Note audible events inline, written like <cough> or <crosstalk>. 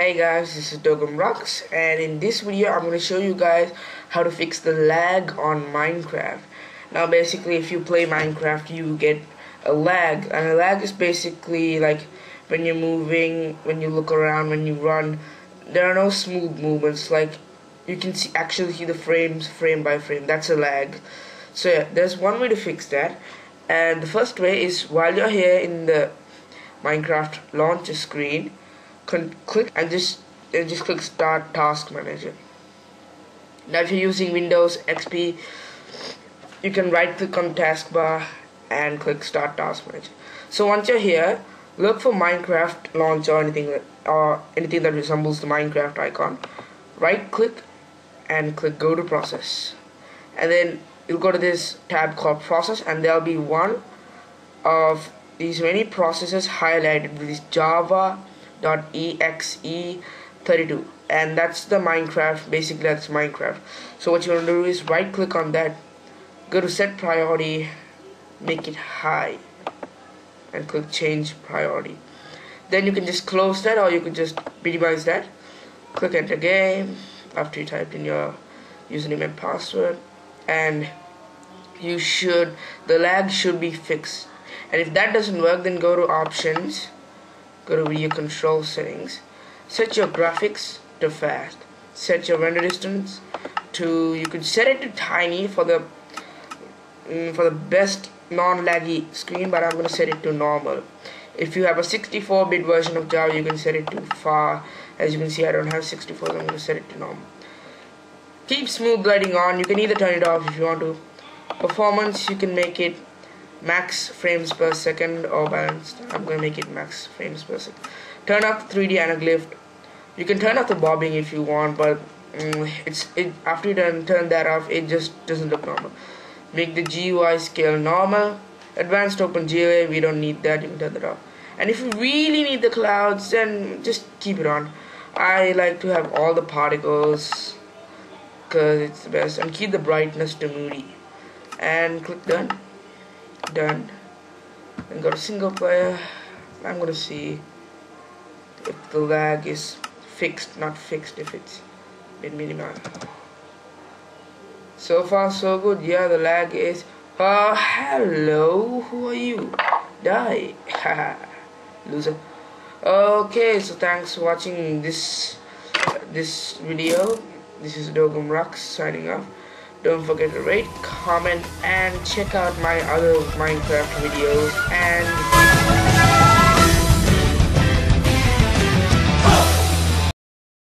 Hey guys, this is Dogam Rocks and in this video I'm going to show you guys how to fix the lag on Minecraft. Now basically if you play Minecraft you get a lag and a lag is basically like when you're moving, when you look around, when you run, there are no smooth movements like you can see actually see the frames frame by frame. That's a lag. So yeah, there's one way to fix that and the first way is while you're here in the Minecraft launcher screen click and just and just click start task manager. Now if you're using Windows XP you can right click on taskbar and click start task manager. So once you're here look for Minecraft launch or anything or anything that resembles the Minecraft icon. Right click and click go to process. And then you'll go to this tab called process and there'll be one of these many processes highlighted with this Java .exe32 and that's the Minecraft basically that's Minecraft. So what you want to do is right click on that go to set priority make it high and click change priority. Then you can just close that or you can just minimize that. Click enter game after you typed in your username and password. And you should the lag should be fixed. And if that doesn't work then go to options go to video control settings. Set your graphics to fast. Set your render distance to you could set it to tiny for the mm, for the best non-laggy screen but I'm gonna set it to normal. If you have a 64-bit version of Java you can set it to far. As you can see I don't have 64 so I'm gonna set it to normal. Keep smooth lighting on. You can either turn it off if you want to. Performance you can make it max frames per second or balanced. I'm gonna make it max frames per second. Turn off 3d anaglyph you can turn off the bobbing if you want but um, it's it after you turn, turn that off it just doesn't look normal. Make the GUI scale normal. Advanced open GUI we don't need that you can turn that off. And if you really need the clouds then just keep it on. I like to have all the particles because it's the best and keep the brightness to moody. And click done done. And go to single player I'm gonna see if the lag is fixed not fixed if it's been minimal. So far so good. Yeah the lag is uh hello who are you? Die. Haha <laughs> loser. Okay so thanks for watching this this video. This is Dogam Rocks signing off don't forget to rate, comment, and check out my other Minecraft videos. And